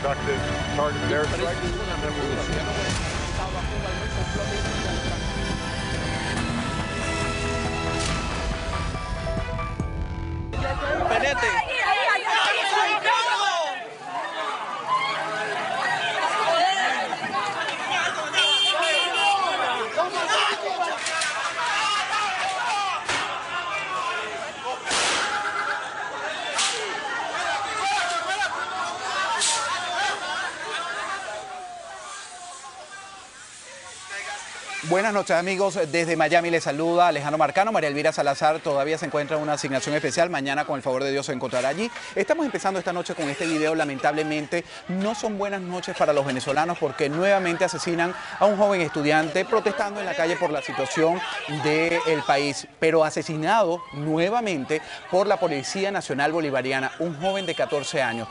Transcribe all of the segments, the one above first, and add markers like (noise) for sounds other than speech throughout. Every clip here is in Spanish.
conducted targeted airstrikes. penete. Buenas noches amigos, desde Miami les saluda Alejandro Marcano, María Elvira Salazar todavía se encuentra en una asignación especial, mañana con el favor de Dios se encontrará allí. Estamos empezando esta noche con este video, lamentablemente no son buenas noches para los venezolanos porque nuevamente asesinan a un joven estudiante protestando en la calle por la situación del país, pero asesinado nuevamente por la Policía Nacional Bolivariana, un joven de 14 años.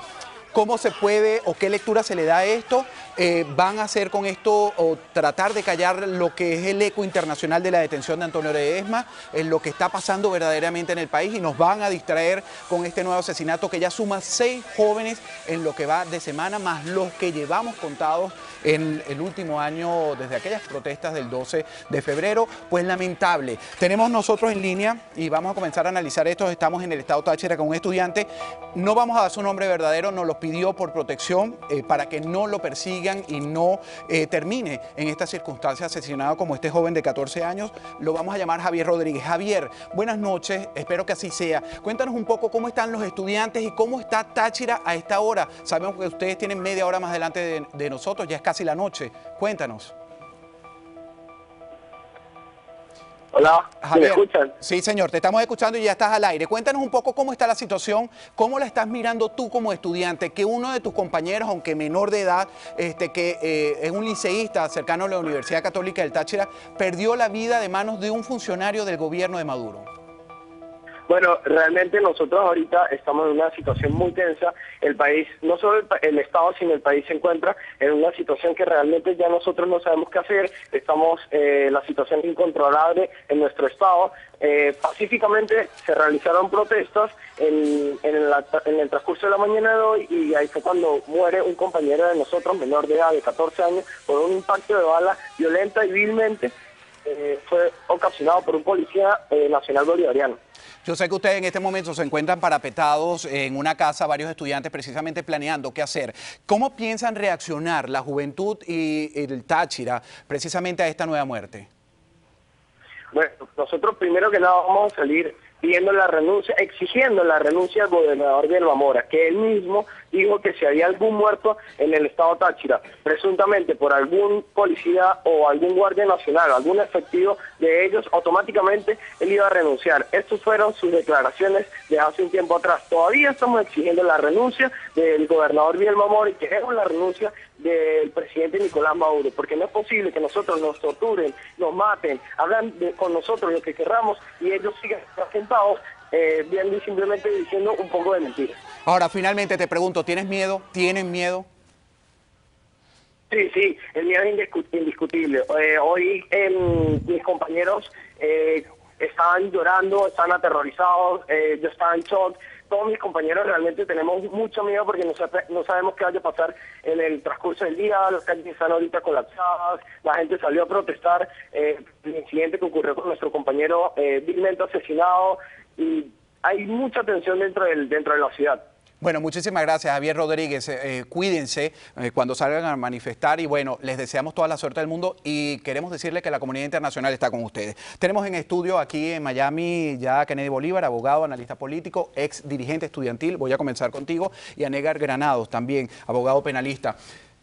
¿Cómo se puede o qué lectura se le da a esto? Eh, ¿Van a hacer con esto o tratar de callar lo que es el eco internacional de la detención de Antonio Ledesma, en lo que está pasando verdaderamente en el país y nos van a distraer con este nuevo asesinato que ya suma seis jóvenes en lo que va de semana, más los que llevamos contados en el último año desde aquellas protestas del 12 de febrero? Pues lamentable. Tenemos nosotros en línea y vamos a comenzar a analizar esto. Estamos en el estado Táchira con un estudiante. No vamos a dar su nombre verdadero, no lo pidió por protección eh, para que no lo persigan y no eh, termine en esta circunstancia asesinado como este joven de 14 años. Lo vamos a llamar Javier Rodríguez. Javier, buenas noches, espero que así sea. Cuéntanos un poco cómo están los estudiantes y cómo está Táchira a esta hora. Sabemos que ustedes tienen media hora más adelante de, de nosotros, ya es casi la noche. Cuéntanos. Hola, ¿me escuchan? Sí, señor, te estamos escuchando y ya estás al aire. Cuéntanos un poco cómo está la situación, cómo la estás mirando tú como estudiante, que uno de tus compañeros, aunque menor de edad, este, que eh, es un liceísta cercano a la Universidad Católica del Táchira, perdió la vida de manos de un funcionario del gobierno de Maduro. Bueno, realmente nosotros ahorita estamos en una situación muy tensa. El país, no solo el, Estado, sino el país se encuentra en una situación que realmente ya nosotros no sabemos qué hacer. Estamos, eh, la situación incontrolable en nuestro Estado. Eh, pacíficamente se realizaron protestas en, en, el transcurso de la mañana de hoy y ahí fue cuando muere un compañero de nosotros, menor de edad, de 14 años, por un impacto de bala violenta y vilmente. Eh, fue ocasionado por un policía nacional bolivariano. Yo sé que ustedes en este momento se encuentran parapetados en una casa, varios estudiantes precisamente planeando qué hacer. ¿Cómo piensan reaccionar la juventud y el Táchira precisamente a esta nueva muerte? Bueno, nosotros primero que nada vamos a salir pidiendo la renuncia, exigiendo la renuncia al gobernador de Mora, que él mismo dijo que si había algún muerto en el estado Táchira, presuntamente por algún policía o algún guardia nacional, algún efectivo de ellos, automáticamente él iba a renunciar. Estas fueron sus declaraciones de hace un tiempo atrás. Todavía estamos exigiendo la renuncia del gobernador Mora y queremos la renuncia del presidente Nicolás Maduro, porque no es posible que nosotros nos torturen, nos maten, hablan con nosotros lo que querramos y ellos sigan sentados eh, bien simplemente diciendo un poco de mentiras. Ahora, finalmente te pregunto, ¿tienes miedo? ¿Tienen miedo? Sí, sí, el miedo es indiscutible. Eh, hoy em, mis compañeros eh, estaban llorando, estaban aterrorizados, eh, yo estaba en shock. Todos mis compañeros realmente tenemos mucho miedo porque no, no sabemos qué vaya a pasar en el transcurso del día, las calles están ahorita colapsadas, la gente salió a protestar el incidente que ocurrió con nuestro compañero vilmente asesinado y hay mucha tensión dentro, del, dentro de la ciudad. Bueno, muchísimas gracias, Javier Rodríguez. Eh, eh, cuídense eh, cuando salgan a manifestar y bueno, les deseamos toda la suerte del mundo y queremos decirle que la comunidad internacional está con ustedes. Tenemos en estudio aquí en Miami ya Kennedy Bolívar, abogado, analista político, ex dirigente estudiantil. Voy a comenzar contigo y a Negar Granados también, abogado penalista.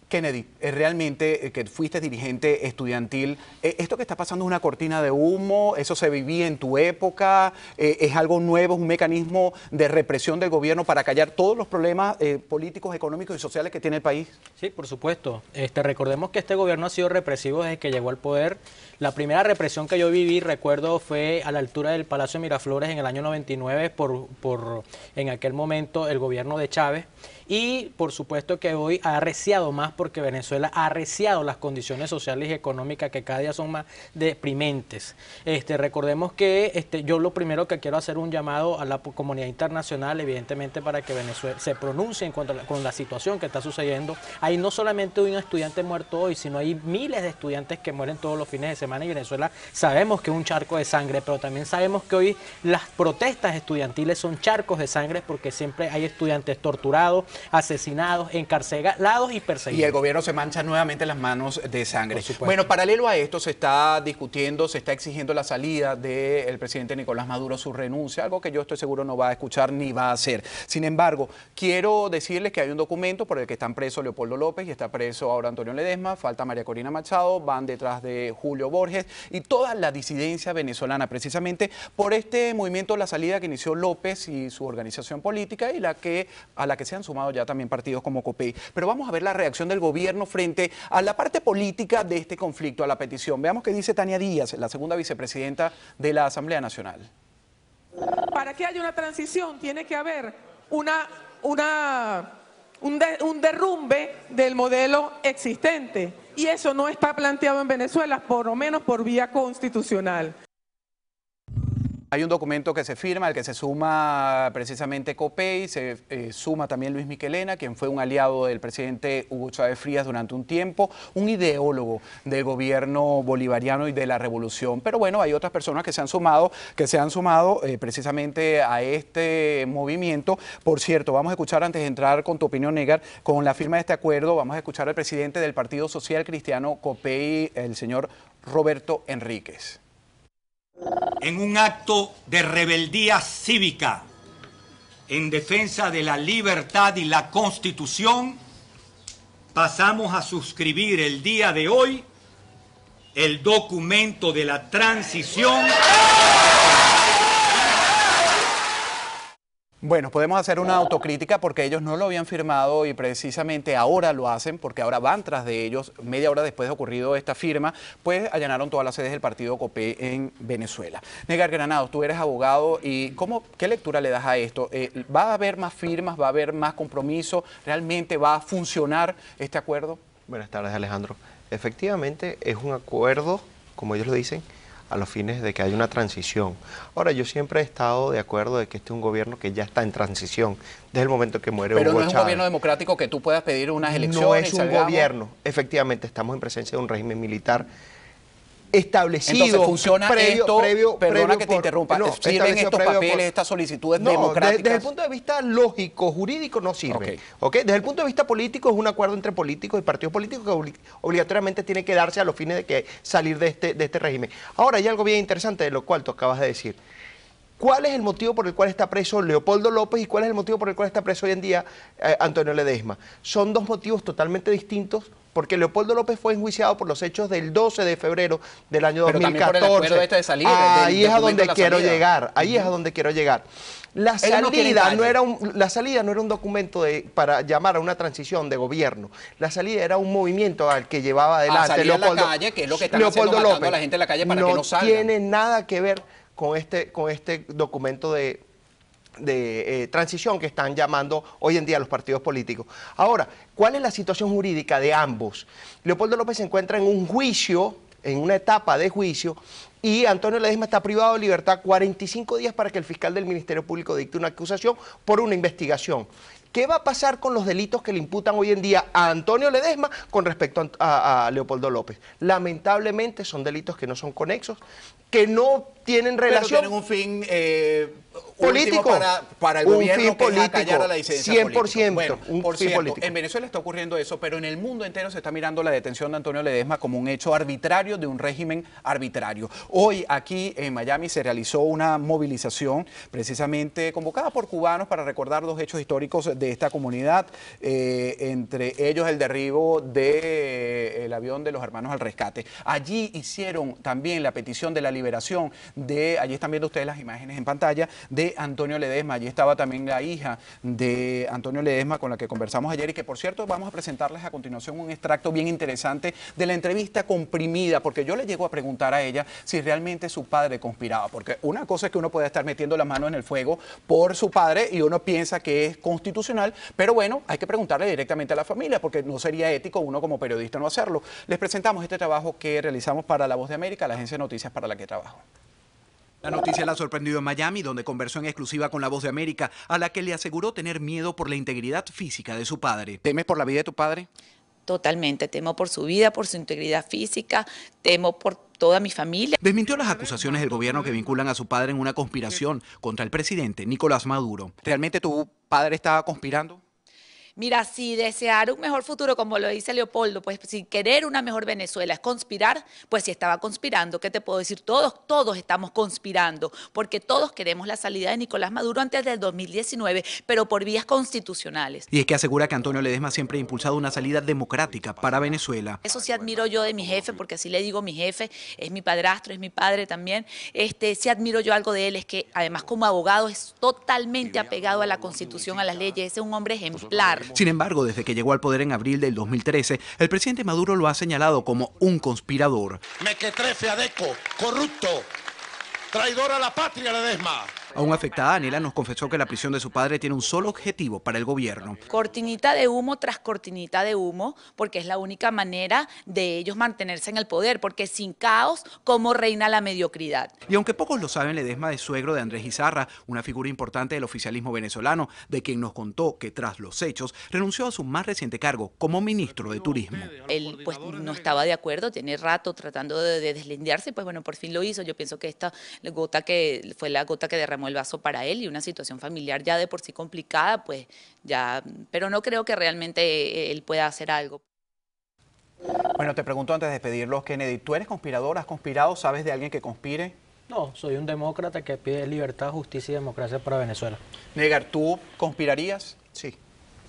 Kennedy, eh, realmente eh, que fuiste dirigente estudiantil, eh, ¿esto que está pasando es una cortina de humo? ¿Eso se vivía en tu época? ¿Es algo nuevo, es un mecanismo de represión del gobierno para callar todos los problemas políticos, económicos y sociales que tiene el país? Sí, por supuesto. Este, recordemos que este gobierno ha sido represivo desde que llegó al poder. La primera represión que yo viví, recuerdo, fue a la altura del Palacio Miraflores en el año 99 por, por en aquel momento el gobierno de Chávez y por supuesto que hoy ha arreciado más porque Venezuela ha arreciado las condiciones sociales y económicas que cada día son más deprimentes. Este, recordemos que este, yo lo primero que quiero hacer un llamado a la comunidad internacional, evidentemente para que Venezuela se pronuncie en cuanto con la situación que está sucediendo. Hay no solamente un estudiante muerto hoy, sino hay miles de estudiantes que mueren todos los fines de semana y Venezuela sabemos que es un charco de sangre, pero también sabemos que hoy las protestas estudiantiles son charcos de sangre porque siempre hay estudiantes torturados, asesinados, encarcelados y perseguidos. Y el gobierno se mancha nuevamente las manos de sangre. Bueno, paralelo a esto se está discutiendo, se está exigiendo la salida del presidente Nicolás Maduro, su renuncia, algo que yo estoy seguro no va a escuchar ni va a hacer. Sin embargo, quiero decirles que hay un documento por el que están presos Leopoldo López y está preso ahora Antonio Ledesma, falta María Corina Machado, van detrás de Julio Borges y toda la disidencia venezolana, precisamente por este movimiento La Salida que inició López y su organización política y la que, a la que se han sumado ya también partidos como COPEI. Pero vamos a ver la reacción del gobierno frente a la parte política de este conflicto, a la petición. Veamos qué dice Tania Díaz, la segunda vicepresidenta de la Asamblea Nacional. Para que haya una transición tiene que haber una, un derrumbe del modelo existente. Y eso no está planteado en Venezuela, por lo menos por vía constitucional. Hay un documento que se firma, al que se suma precisamente COPEI, se eh, suma también Luis Miquelena, quien fue un aliado del presidente Hugo Chávez Frías durante un tiempo, un ideólogo del gobierno bolivariano y de la revolución. Pero bueno, hay otras personas que se han sumado, que se han sumado eh, precisamente a este movimiento. Por cierto, vamos a escuchar antes de entrar con tu opinión, Negar, con la firma de este acuerdo, vamos a escuchar al presidente del Partido Social Cristiano COPEI, el señor Roberto Enríquez en un acto de rebeldía cívica en defensa de la libertad y la constitución, pasamos a suscribir el día de hoy el documento de la transición. Bueno, podemos hacer una autocrítica porque ellos no lo habían firmado y precisamente ahora lo hacen porque ahora van tras de ellos. Media hora después de ocurrido esta firma, pues allanaron todas las sedes del partido COPE en Venezuela. Negar Granados, tú eres abogado y ¿cómo, ¿qué lectura le das a esto? Eh, ¿Va a haber más firmas? ¿Va a haber más compromiso? ¿Realmente va a funcionar este acuerdo? Buenas tardes, Alejandro. Efectivamente, es un acuerdo, como ellos lo dicen, a los fines de que haya una transición. Ahora, yo siempre he estado de acuerdo de que este es un gobierno que ya está en transición desde el momento que muere Pero Hugo no es un gobierno democrático que tú puedas pedir unas elecciones. No es un gobierno, efectivamente, estamos en presencia de un régimen militar establecido. Entonces funciona previo, esto, previo, perdona previo que te por, interrumpa, no, sirven estos papeles, por, estas solicitudes no, democráticas. Desde, el punto de vista lógico, jurídico, no sirve. Okay. okay. Desde el punto de vista político, es un acuerdo entre políticos y partidos políticos que oblig obligatoriamente tiene que darse a los fines de que salir de este, de este régimen. Ahora, hay algo bien interesante de lo cual tú acabas de decir. ¿Cuál es el motivo por el cual está preso Leopoldo López y cuál es el motivo por el cual está preso hoy en día eh, Antonio Ledesma? Son dos motivos totalmente distintos porque Leopoldo López fue enjuiciado por los hechos del 12 de febrero del año Pero 2014. Por el este de salir, ahí es a donde quiero salida. llegar, ahí uh -huh. es a donde quiero llegar. La salida no, no, era un, la salida no era un documento de, para llamar a una transición de gobierno. La salida era un movimiento al que llevaba adelante a Leopoldo, la calle, que es lo que están Leopoldo haciendo, López. a la gente en la calle para no que no salgan. tiene nada que ver con este, con este documento de, de eh, transición que están llamando hoy en día los partidos políticos. Ahora, ¿cuál es la situación jurídica de ambos? Leopoldo López se encuentra en un juicio, en una etapa de juicio, y Antonio Ledesma está privado de libertad 45 días para que el fiscal del Ministerio Público dicte una acusación por una investigación. ¿Qué va a pasar con los delitos que le imputan hoy en día a Antonio Ledesma con respecto a, Leopoldo López? Lamentablemente son delitos que no son conexos, que no tienen relación. Pero tienen un fin eh, político para, para, el un gobierno fin que político, a la disidencia 100%, política. Bueno, un por fin cierto, político. en Venezuela está ocurriendo eso, pero en el mundo entero se está mirando la detención de Antonio Ledesma como un hecho arbitrario de un régimen arbitrario. Hoy aquí en Miami se realizó una movilización precisamente convocada por cubanos para recordar los hechos históricos de esta comunidad, eh, entre ellos el derribo del de, avión de los hermanos al rescate. Allí hicieron también la petición de la liberación de, allí están viendo ustedes las imágenes en pantalla, de Antonio Ledesma. Allí estaba también la hija de Antonio Ledesma con la que conversamos ayer y que por cierto vamos a presentarles a continuación un extracto bien interesante de la entrevista comprimida, porque yo le llego a preguntar a ella si realmente su padre conspiraba, porque una cosa es que uno puede estar metiendo la mano en el fuego por su padre y uno piensa que es constitucional, pero bueno, hay que preguntarle directamente a la familia, porque no sería ético uno como periodista no hacerlo. Les presentamos este trabajo que realizamos para La Voz de América, la agencia de noticias para la que trabajo. La noticia la ha sorprendido en Miami, donde conversó en exclusiva con La Voz de América, a la que le aseguró tener miedo por la integridad física de su padre. ¿Temes por la vida de tu padre? Totalmente, temo por su vida, por su integridad física, temo por toda mi familia. Desmintió las acusaciones del gobierno que vinculan a su padre en una conspiración contra el presidente Nicolás Maduro. ¿Realmente tu padre estaba conspirando? Mira, si desear un mejor futuro, como lo dice Leopoldo, pues si querer una mejor Venezuela es conspirar, pues si estaba conspirando, ¿qué te puedo decir? Todos, todos estamos conspirando, porque todos queremos la salida de Nicolás Maduro antes del 2019, pero por vías constitucionales. Y es que asegura que Antonio Ledesma siempre ha impulsado una salida democrática para Venezuela. Eso sí admiro yo de mi jefe, porque así le digo mi jefe, es mi padrastro, es mi padre también. Este, sí admiro yo algo de él, es que además como abogado es totalmente apegado a la constitución, a las leyes, es un hombre ejemplar. Sin embargo, desde que llegó al poder en abril del 2013, el presidente Maduro lo ha señalado como un conspirador. Mequetrefe, adeco, corrupto, traidor a la patria, Ledesma. Aún afectada, Anela nos confesó que la prisión de su padre tiene un solo objetivo para el gobierno. Cortinita de humo tras cortinita de humo, porque es la única manera de ellos mantenerse en el poder, porque sin caos, ¿cómo reina la mediocridad? Y aunque pocos lo saben, Ledesma es suegro de Andrés Izarra, una figura importante del oficialismo venezolano, de quien nos contó que tras los hechos renunció a su más reciente cargo como ministro de Turismo. Él pues no estaba de acuerdo, tiene rato tratando de, de deslindearse, pues bueno, por fin lo hizo. Yo pienso que esta gota que fue la gota que derramó el vaso para él y una situación familiar ya de por sí complicada, pues ya, pero no creo que realmente él pueda hacer algo. Bueno, te pregunto antes de despedirlos, Kennedy, ¿tú eres conspirador? ¿Has conspirado? ¿Sabes de alguien que conspire? No, soy un demócrata que pide libertad, justicia y democracia para Venezuela. Negar, ¿tú conspirarías? Sí.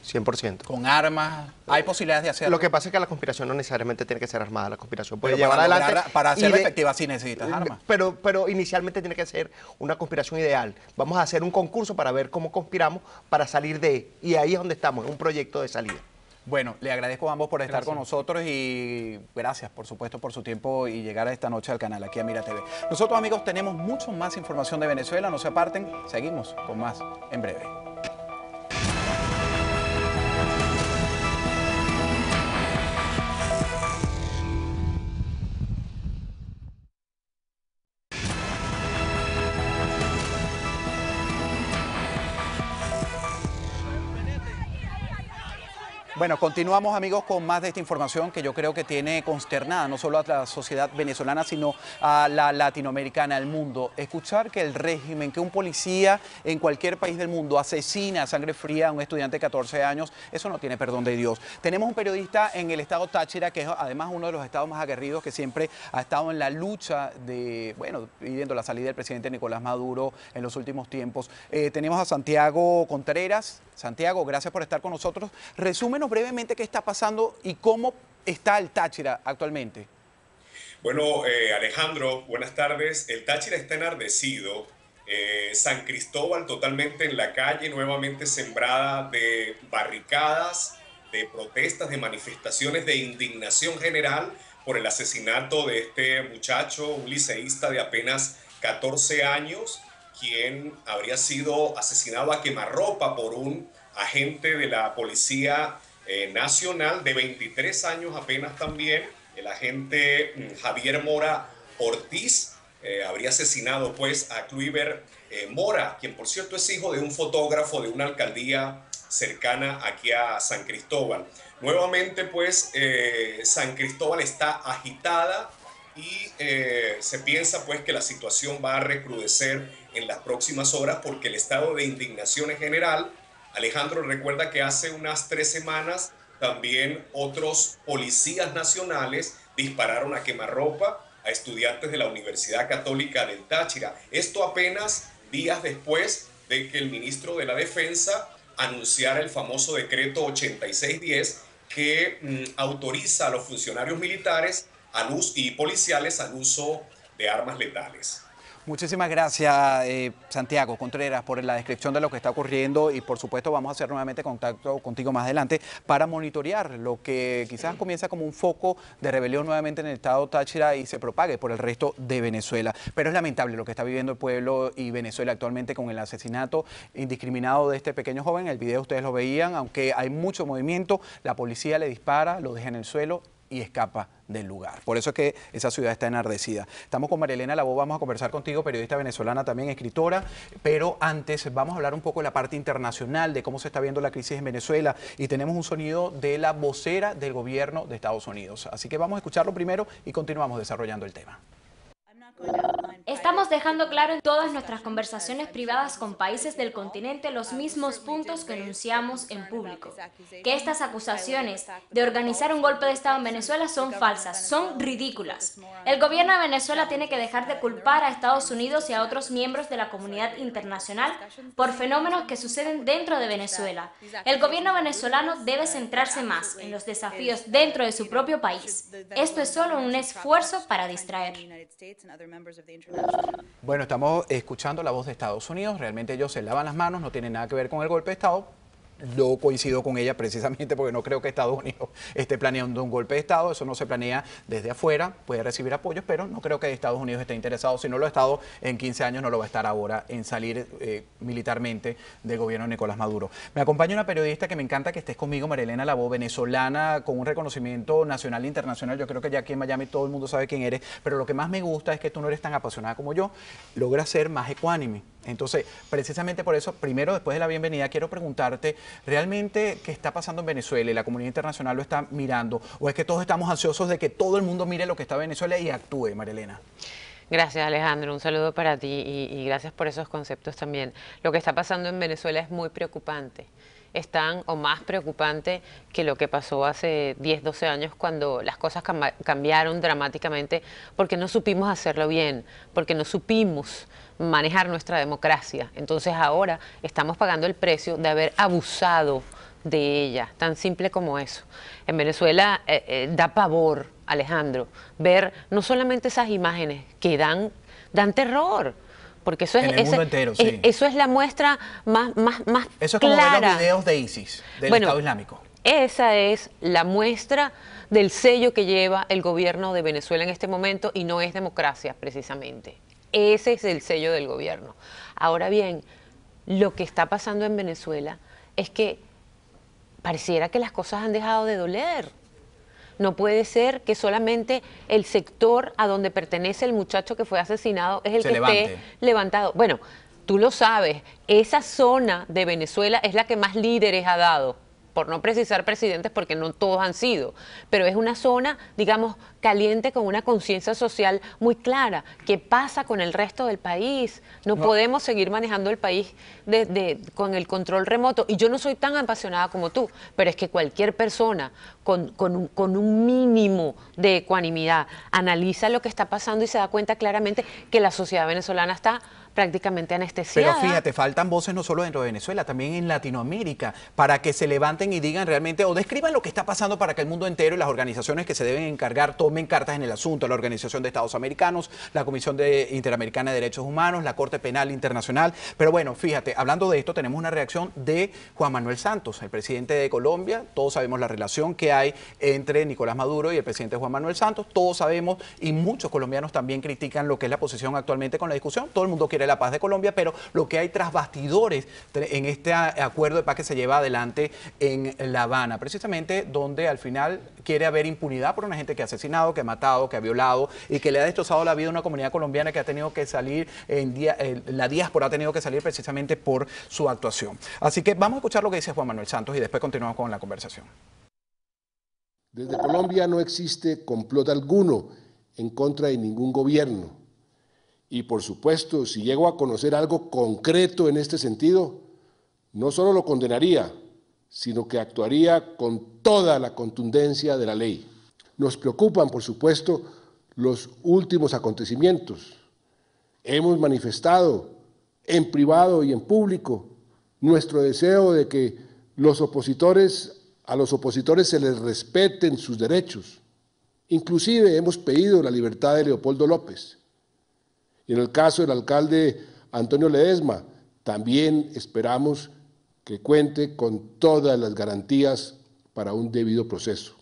100%. Con armas, hay posibilidades de hacerlo. Lo que pasa es que la conspiración no necesariamente tiene que ser armada, la conspiración puede Pero llevar para adelante. lograr- para hacerla efectiva sí necesitas armas. Pero, pero inicialmente tiene que ser una conspiración ideal. Vamos a hacer un concurso para ver cómo conspiramos para salir de. Y ahí es donde estamos, un proyecto de salida. Bueno, le agradezco a ambos por estar con nosotros y gracias, por supuesto, por su tiempo y llegar a esta noche al canal aquí a Mira TV. Nosotros, amigos, tenemos mucho más información de Venezuela. No se aparten, seguimos con más en breve. Bueno, continuamos amigos con más de esta información que yo creo que tiene consternada no solo a la sociedad venezolana, sino a la latinoamericana, al mundo. Escuchar que el régimen, que un policía en cualquier país del mundo asesina a sangre fría a un estudiante de 14 años, eso no tiene perdón de Dios. Tenemos un periodista en el estado Táchira, que es además uno de los estados más aguerridos, que siempre ha estado en la lucha de, bueno, pidiendo la salida del presidente Nicolás Maduro en los últimos tiempos. Eh, tenemos a Santiago Contreras. Santiago, gracias por estar con nosotros. Resúmenos brevemente qué está pasando y cómo está el Táchira actualmente. Bueno, eh, Alejandro, buenas tardes. El Táchira está enardecido. Eh, San Cristóbal totalmente en la calle, nuevamente sembrada de barricadas, de protestas, de manifestaciones de indignación general por el asesinato de este muchacho, un liceísta de apenas 14 años, quien habría sido asesinado a quemarropa por un agente de la Policía eh, Nacional de 23 años apenas también, el agente mm, Javier Mora Ortiz. eh, habría asesinado pues a Kluiber eh, Mora, quien por cierto es hijo de un fotógrafo de una alcaldía cercana aquí a San Cristóbal. Nuevamente pues eh, San Cristóbal está agitada y se piensa pues que la situación va a recrudecer en las próximas horas porque el estado de indignación es general. Alejandro recuerda que hace unas tres semanas también otros policías nacionales dispararon a quemarropa a estudiantes de la Universidad Católica del Táchira. Esto apenas días después de que el ministro de la Defensa anunciara el famoso decreto 8610 que mm, autoriza a los funcionarios militares al uso, y policiales al uso de armas letales. Muchísimas gracias, eh, Santiago Contreras, por la descripción de lo que está ocurriendo y por supuesto vamos a hacer nuevamente contacto contigo más adelante para monitorear lo que quizás comienza como un foco de rebelión nuevamente en el estado Táchira y se propague por el resto de Venezuela. Pero es lamentable lo que está viviendo el pueblo y Venezuela actualmente con el asesinato indiscriminado de este pequeño joven. El video ustedes lo veían, aunque hay mucho movimiento, la policía le dispara, lo deja en el suelo y escapa del lugar. Por eso es que esa ciudad está enardecida. Estamos con Marilena Labo, vamos a conversar contigo, periodista venezolana también, escritora, pero antes vamos a hablar un poco de la parte internacional, de cómo se está viendo la crisis en Venezuela y tenemos un sonido de la vocera del gobierno de Estados Unidos. Así que vamos a escucharlo primero y continuamos desarrollando el tema. Estamos dejando claro en todas nuestras conversaciones privadas con países del continente los mismos puntos que enunciamos en público, que estas acusaciones de organizar un golpe de Estado en Venezuela son falsas, son ridículas. El gobierno de Venezuela tiene que dejar de culpar a Estados Unidos y a otros miembros de la comunidad internacional por fenómenos que suceden dentro de Venezuela. El gobierno venezolano debe centrarse más en los desafíos dentro de su propio país. Esto es solo un esfuerzo para distraer. Bueno, estamos escuchando la voz de Estados Unidos. Realmente ellos se lavan las manos, no tienen nada que ver con el golpe de Estado. Yo coincido con ella precisamente porque no creo que Estados Unidos (laughs) esté planeando un golpe de Estado, eso no se planea desde afuera, puede recibir apoyos, pero no creo que Estados Unidos esté interesado, si no lo ha estado en 15 años, no lo va a estar ahora en salir eh, militarmente del gobierno de Nicolás Maduro. Me acompaña una periodista que me encanta que estés conmigo, Marilena Labo, venezolana, con un reconocimiento nacional e internacional, yo creo que ya aquí en Miami todo el mundo sabe quién eres, pero lo que más me gusta es que tú no eres tan apasionada como yo, logras ser más ecuánime. Entonces, precisamente por eso, primero, después de la bienvenida, quiero preguntarte, ¿realmente qué está pasando en Venezuela y la comunidad internacional lo está mirando? ¿O es que todos estamos ansiosos de que todo el mundo mire lo que está en Venezuela y actúe, Marilena? Gracias Alejandro, un saludo para ti y, y, gracias por esos conceptos también. Lo que está pasando en Venezuela es muy preocupante, es tan o más preocupante que lo que pasó hace 10, 12 años cuando las cosas cambiaron dramáticamente porque no supimos hacerlo bien, porque no supimos manejar nuestra democracia. Entonces ahora estamos pagando el precio de haber abusado de ella, tan simple como eso. En Venezuela eh, eh, da pavor, Alejandro, ver no solamente esas imágenes que dan, dan terror, porque eso es, eso es la muestra más, más, más Eso es como ver los videos de ISIS, del Estado Islámico. Esa es la muestra del sello que lleva el gobierno de Venezuela en este momento y no es democracia precisamente. Ese es el sello del gobierno. Ahora bien, lo que está pasando en Venezuela es que pareciera que las cosas han dejado de doler. No puede ser que solamente el sector a donde pertenece el muchacho que fue asesinado es el que esté levantado. Bueno, tú lo sabes, esa zona de Venezuela es la que más líderes ha dado por no precisar presidentes porque no todos han sido, pero es una zona, digamos, caliente con una conciencia social muy clara. ¿Qué pasa con el resto del país? No, podemos seguir manejando el país con el control remoto. Y yo no soy tan apasionada como tú, pero es que cualquier persona con, un, con un mínimo de ecuanimidad analiza lo que está pasando y se da cuenta claramente que la sociedad venezolana está prácticamente anestesiada. Pero fíjate, faltan voces no solo dentro de Venezuela, también en Latinoamérica, para que se levanten y digan realmente, o describan lo que está pasando para que el mundo entero y las organizaciones que se deben encargar tomen cartas en el asunto, la Organización de Estados Americanos, la Comisión de Interamericana de Derechos Humanos, la Corte Penal Internacional. Pero bueno, fíjate, hablando de esto, tenemos una reacción de Juan Manuel Santos, el presidente de Colombia. Todos sabemos la relación que hay entre Nicolás Maduro y el presidente Juan Manuel Santos. Todos sabemos, y muchos colombianos también critican lo que es la posición actualmente con la discusión. Todo el mundo quiere la paz de Colombia, pero lo que hay tras bastidores en este acuerdo de paz que se lleva adelante en La Habana, precisamente donde al final quiere haber impunidad por una gente que ha asesinado, que ha matado, que ha violado y que le ha destrozado la vida a una comunidad colombiana que ha tenido que salir, en día, la diáspora ha tenido que salir precisamente por su actuación. Así que vamos a escuchar lo que dice Juan Manuel Santos y después continuamos con la conversación. Desde Colombia no existe complot alguno en contra de ningún gobierno. Y por supuesto, si llego a conocer algo concreto en este sentido, no solo lo condenaría, sino que actuaría con toda la contundencia de la ley. Nos preocupan, por supuesto, los últimos acontecimientos. Hemos manifestado en privado y en público nuestro deseo de que los opositores, a los opositores se les respeten sus derechos. Inclusive hemos pedido la libertad de Leopoldo López. Y en el caso del alcalde Antonio Ledesma, también esperamos que cuente con todas las garantías para un debido proceso.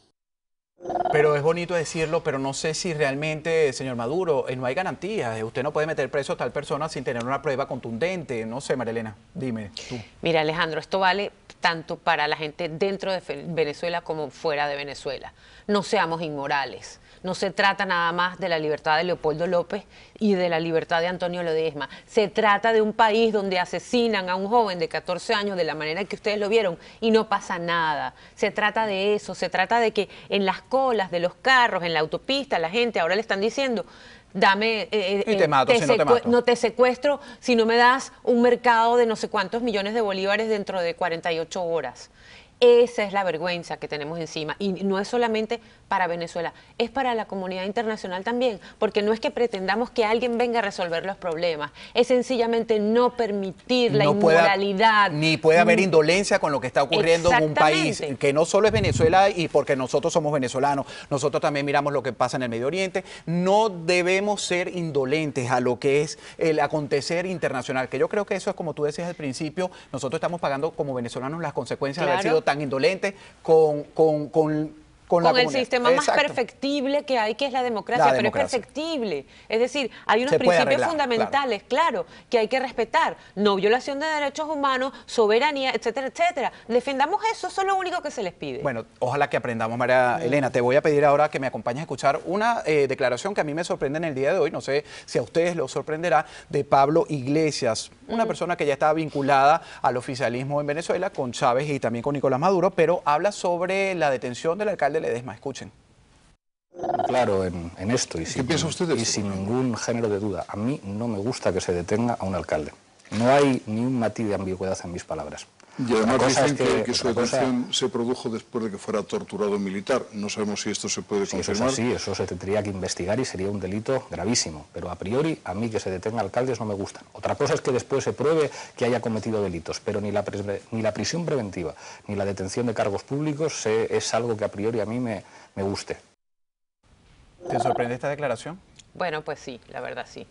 Pero es bonito decirlo, pero no sé si realmente, señor Maduro, eh, no hay garantías. Usted no puede meter preso a tal persona sin tener una prueba contundente. No sé, Marilena, dime tú. Mira, Alejandro, esto vale tanto para la gente dentro de Venezuela como fuera de Venezuela. No seamos inmorales. No se trata nada más de la libertad de Leopoldo López y de la libertad de Antonio Ledesma. Se trata de un país donde asesinan a un joven de 14 años de la manera que ustedes lo vieron y no pasa nada. Se trata de eso, se trata de que en las colas de los carros, en la autopista, la gente ahora le están diciendo, dame, eh, eh, y te mato, si no, te mato. no te secuestro si no me das un mercado de no sé cuántos millones de bolívares dentro de 48 horas. Esa es la vergüenza que tenemos encima. Y no es solamente para Venezuela, es para la comunidad internacional también, porque no es que pretendamos que alguien venga a resolver los problemas, es sencillamente no permitir la inmoralidad. ni puede haber mm. indolencia con lo que está ocurriendo en un país, que no solo es Venezuela y porque nosotros somos venezolanos, nosotros también miramos lo que pasa en el Medio Oriente, no debemos ser indolentes a lo que es el acontecer internacional, que yo creo que eso es como tú decías al principio, nosotros estamos pagando como venezolanos las consecuencias de haber sido tan indolentes con, con, con con, el sistema más perfectible que hay, que es la democracia, pero es perfectible. Es decir, hay unos principios fundamentales, claro. que hay que respetar. No violación de derechos humanos, soberanía, etcétera, etcétera. Defendamos eso, eso es lo único que se les pide. Bueno, ojalá que aprendamos, María Elena. Te voy a pedir ahora que me acompañes a escuchar una eh, declaración que a mí me sorprende en el día de hoy, no sé si a ustedes lo sorprenderá, de Pablo Iglesias, una persona que ya estaba vinculada al oficialismo en Venezuela con Chávez y también con Nicolás Maduro, pero habla sobre la detención del alcalde Ledesma. Escuchen. Claro en, esto y, sin, y sin ningún género de duda. A mí no me gusta que se detenga a un alcalde. No hay ni un matiz de ambigüedad en mis palabras. Y además dicen que, su detención se produjo después de que fuera torturado militar. No sabemos si esto se puede confirmar. Sí, eso eso se tendría que investigar y sería un delito gravísimo. Pero a priori, a mí que se detenga alcaldes no me gustan. Otra cosa es que después se pruebe que haya cometido delitos, pero ni la, ni la prisión preventiva ni la detención de cargos públicos es algo que a priori a mí me, me guste. ¿Te sorprende esta declaración? Bueno, pues sí, la verdad sí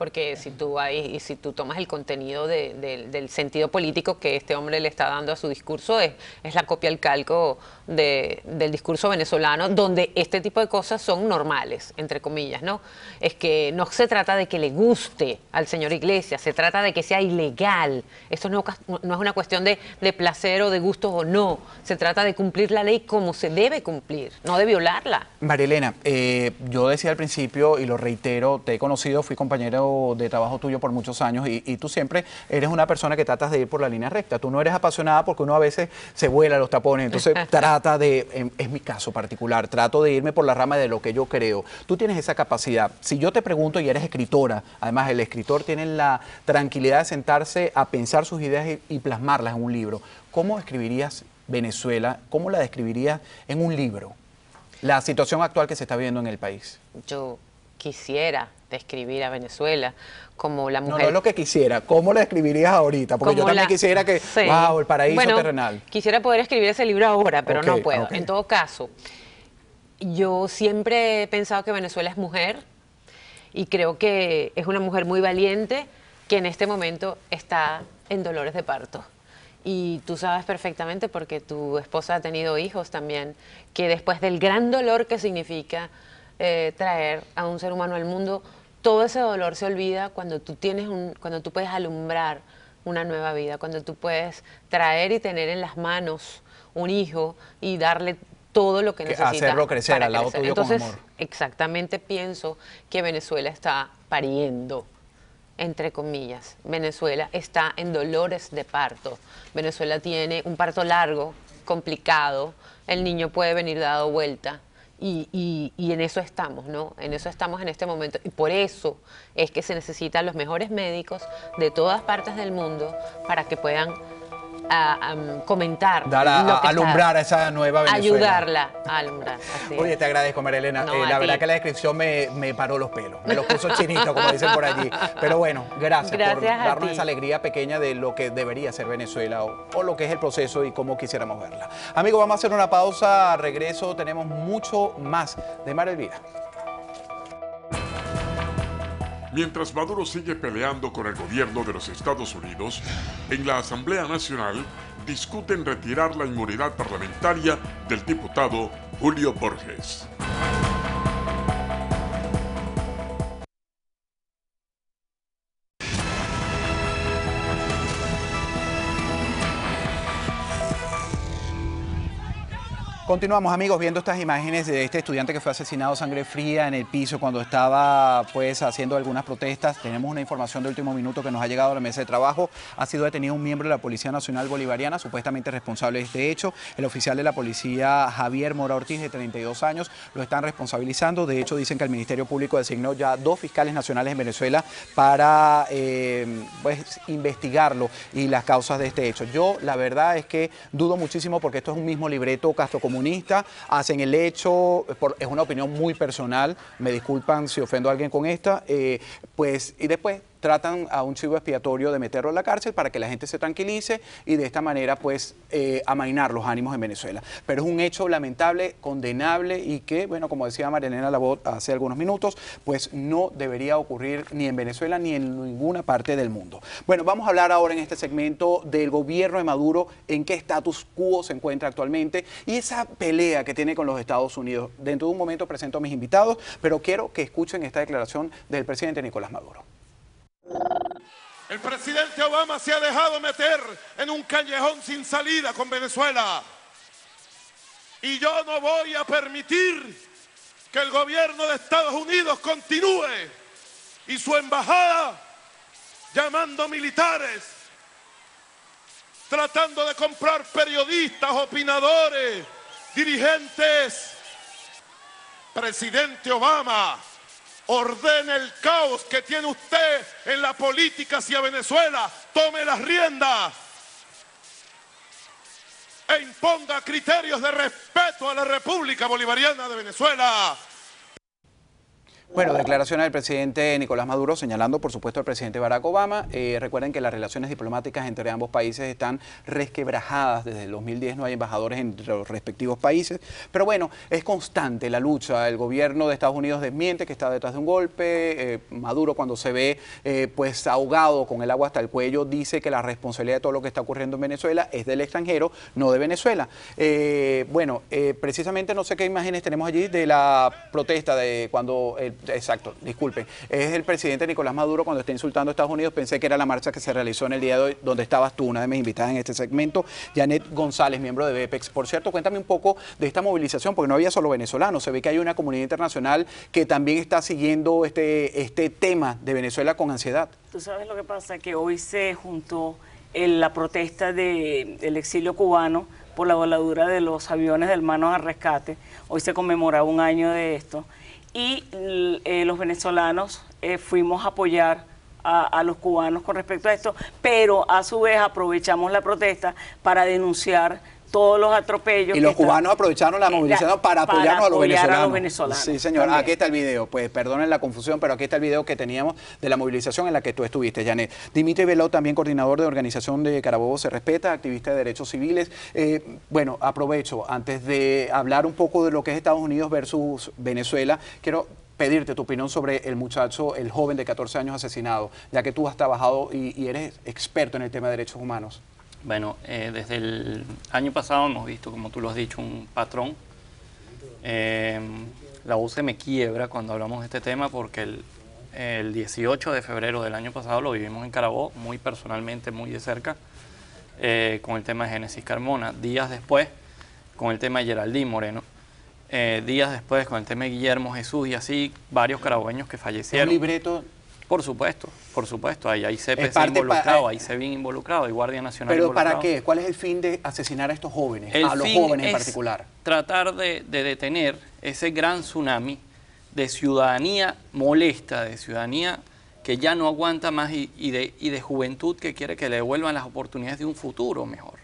porque si tú, hay, y si tú tomas el contenido del sentido político que este hombre le está dando a su discurso, es, es la copia al calco del discurso venezolano, donde este tipo de cosas son normales, entre comillas, ¿no? Es que no se trata de que le guste al señor Iglesias, se trata de que sea ilegal. Esto no, no es una cuestión de, de placer o de gusto o no, se trata de cumplir la ley como se debe cumplir, no de violarla. Marilena, eh, yo decía al principio y lo reitero, te he conocido, fui compañero de trabajo tuyo por muchos años y, tú siempre eres una persona que tratas de ir por la línea recta. Tú no eres apasionada porque uno a veces se vuela los tapones, entonces (laughs) trata de, es mi caso particular, trato de irme por la rama de lo que yo creo. Tú tienes esa capacidad. Si yo te pregunto y eres escritora, además el escritor tiene la tranquilidad de sentarse a pensar sus ideas y, y plasmarlas en un libro, ¿cómo escribirías Venezuela? ¿Cómo la describirías en un libro? La situación actual que se está viendo en el país. Yo quisiera describir a Venezuela como la mujer. No, no es lo que quisiera. ¿Cómo la escribirías ahorita? Porque yo también quisiera que, wow, el paraíso terrenal. Quisiera poder escribir ese libro ahora, pero no puedo. En todo caso, yo siempre he pensado que Venezuela es mujer y creo que es una mujer muy valiente que en este momento está en dolores de parto. Y tú sabes perfectamente, porque tu esposa ha tenido hijos también, que después del gran dolor que significa eh, traer a un ser humano al mundo, todo ese dolor se olvida cuando tú tienes un, cuando tú puedes alumbrar una nueva vida, cuando tú puedes traer y tener en las manos un hijo y darle todo lo que, necesita. Hacerlo crecer al lado tuyo Entonces, con amor. Exactamente pienso que Venezuela está pariendo, entre comillas. Venezuela está en dolores de parto. Venezuela tiene un parto largo, complicado. El niño puede venir dado vuelta y, en eso estamos, ¿no? En eso estamos en este momento. Y por eso es que se necesitan los mejores médicos de todas partes del mundo para que puedan a, um, comentar. Dar a, lo a alumbrar a esa nueva Venezuela. Ayudarla a alumbrar. así. Oye, te agradezco, María Elena. No, Eh, a la ti. verdad que la descripción me, me paró los pelos. Me los puso (laughs) chinito, como dicen por allí. Pero bueno, gracias, por Gracias a darnos ti. esa alegría pequeña de lo que debería ser Venezuela o, o lo que es el proceso y cómo quisiéramos verla. Amigos, vamos a hacer una pausa. Regreso, tenemos mucho más de María Elvira. Mientras Maduro sigue peleando con el gobierno de los Estados Unidos, en la Asamblea Nacional discuten retirar la inmunidad parlamentaria del diputado Julio Borges. Continuamos amigos viendo estas imágenes de este estudiante que fue asesinado sangre fría en el piso cuando estaba pues haciendo algunas protestas. Tenemos una información de último minuto que nos ha llegado a la mesa de trabajo. Ha sido detenido un miembro de la Policía Nacional Bolivariana, supuestamente responsable de este hecho. El oficial de la policía Javier Mora Ortiz, de 32 años, lo están responsabilizando. De hecho, dicen que el Ministerio Público designó ya dos fiscales nacionales en Venezuela para eh, pues, investigarlo y las causas de este hecho. Yo la verdad es que dudo muchísimo porque esto es un mismo libreto hacen el hecho, por- es una opinión muy personal, me disculpan si ofendo a alguien con esta, eh, pues y después tratan a un chivo expiatorio de meterlo en la cárcel para que la gente se tranquilice y de esta manera pues eh, amainar los ánimos en Venezuela. Pero es un hecho lamentable, condenable y que, bueno, como decía Marianela Labot hace algunos minutos, pues no debería ocurrir ni en Venezuela ni en ninguna parte del mundo. Bueno, vamos a hablar ahora en este segmento del gobierno de Maduro, en qué status quo se encuentra actualmente y esa pelea que tiene con los Estados Unidos. Dentro de un momento presento a mis invitados, pero quiero que escuchen esta declaración del presidente Nicolás Maduro. El presidente Obama se ha dejado meter en un callejón sin salida con Venezuela. Y yo no voy a permitir que el gobierno de Estados Unidos continúe y su embajada llamando militares, tratando de comprar periodistas, opinadores, dirigentes. Presidente Obama, ordene el caos que tiene usted en la política hacia Venezuela, tome las riendas e imponga criterios de respeto a la República Bolivariana de Venezuela. Bueno, declaraciones del presidente Nicolás Maduro señalando, por supuesto, al presidente Barack Obama. Eh, recuerden que las relaciones diplomáticas entre ambos países están resquebrajadas. Desde el 2010 no hay embajadores entre los respectivos países. Pero bueno, es constante la lucha. El gobierno de Estados Unidos desmiente que está detrás de un golpe. Eh, Maduro, cuando se ve eh, pues ahogado con el agua hasta el cuello, dice que la responsabilidad de todo lo que está ocurriendo en Venezuela es del extranjero, no de Venezuela. Eh, bueno, precisamente no sé qué imágenes tenemos allí de la protesta de cuando el exacto, disculpen. Es el presidente Nicolás Maduro cuando está insultando a Estados Unidos. Pensé que era la marcha que se realizó en el día de hoy, donde estabas tú, una de mis invitadas en este segmento, Janet González, miembro de BEPEX. Por cierto, cuéntame un poco de esta movilización, porque no había solo venezolanos. Se ve que hay una comunidad internacional que también está siguiendo este, este tema de Venezuela con ansiedad. Tú sabes lo que pasa, que hoy se juntó en la protesta de- del exilio cubano por la voladura de los aviones del Manos al Rescate. Hoy se conmemoraba un año de esto. Y eh, los venezolanos eh, fuimos a apoyar a, a los cubanos con respecto a esto, pero a su vez aprovechamos la protesta para denunciar todos los atropellos. Y los cubanos aprovecharon la movilización la- para apoyarnos a los venezolanos. venezolanos Sí, señor. también. Aquí está el video. Pues perdonen la confusión, pero aquí está el video que teníamos de la movilización en la que tú estuviste, Janet. Dimitri Veló, también coordinador de organización de Carabobo Se Respeta, activista de derechos civiles. Eh, bueno, aprovecho, antes de hablar un poco de lo que es Estados Unidos versus Venezuela, quiero pedirte tu opinión sobre el muchacho, el joven de 14 años asesinado, ya que tú has trabajado y, y eres experto en el tema de derechos humanos. Bueno, eh, desde el año pasado hemos visto, como tú lo has dicho, un patrón. Eh, la voz se me quiebra cuando hablamos de este tema porque el, el 18 de febrero del año pasado lo vivimos en Carabobo, muy personalmente, muy de cerca, eh, con el tema de Génesis Carmona. Días después, con el tema de Geraldine Moreno. Eh, días después, con el tema de Guillermo Jesús y así varios carabobeños que fallecieron. Un libreto Por supuesto, por supuesto. Ahí hay CPC involucrado, eh, hay SEBIN involucrado, hay Guardia Nacional ¿Pero involucrado. para qué? ¿Cuál es el fin de asesinar a estos jóvenes? El a los fin jóvenes en es particular. Tratar de, de detener ese gran tsunami de ciudadanía molesta, de ciudadanía que ya no aguanta más y, de, y de juventud que quiere que le devuelvan las oportunidades de un futuro mejor.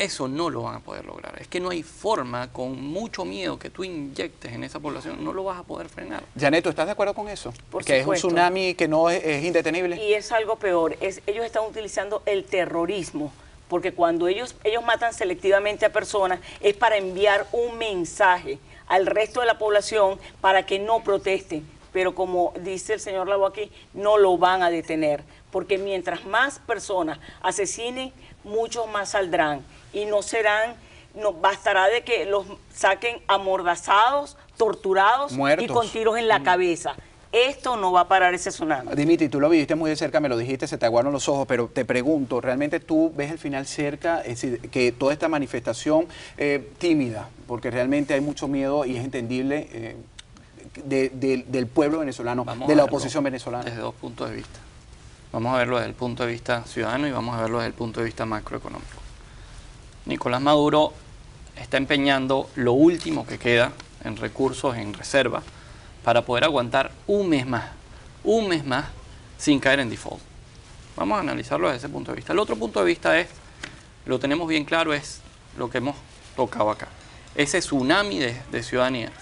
Eso no lo van a poder lograr. Es que no hay forma, con mucho miedo que tú inyectes en esa población, no lo vas a poder frenar. Janet, ¿tú estás de acuerdo con eso? Porque es un tsunami que no es, indetenible. Y es algo peor, es, ellos están utilizando el terrorismo, porque cuando ellos, ellos matan selectivamente a personas es para enviar un mensaje al resto de la población para que no protesten. Pero como dice el señor Lavo aquí, no lo van a detener, porque mientras más personas asesinen, muchos más saldrán y no serán, no bastará de que los saquen amordazados, torturados y con tiros en la mm. cabeza. Esto no va a parar ese tsunami. Dimitri, tú lo viviste muy de cerca, me lo dijiste, se te aguaron los ojos, pero te pregunto, ¿realmente tú ves el final cerca? Es decir, que toda esta manifestación eh, tímida, porque realmente hay mucho miedo y es entendible eh, del pueblo venezolano, de la oposición venezolana. Desde dos puntos de vista. Vamos a verlo desde el punto de vista ciudadano y vamos a verlo desde el punto de vista macroeconómico. Nicolás Maduro está empeñando lo último que queda en recursos en reserva para poder aguantar un mes más, un mes más sin caer en default. Vamos a analizarlo desde ese punto de vista. El otro punto de vista es, lo tenemos bien claro, es lo que hemos tocado acá. Ese tsunami de, de ciudadanía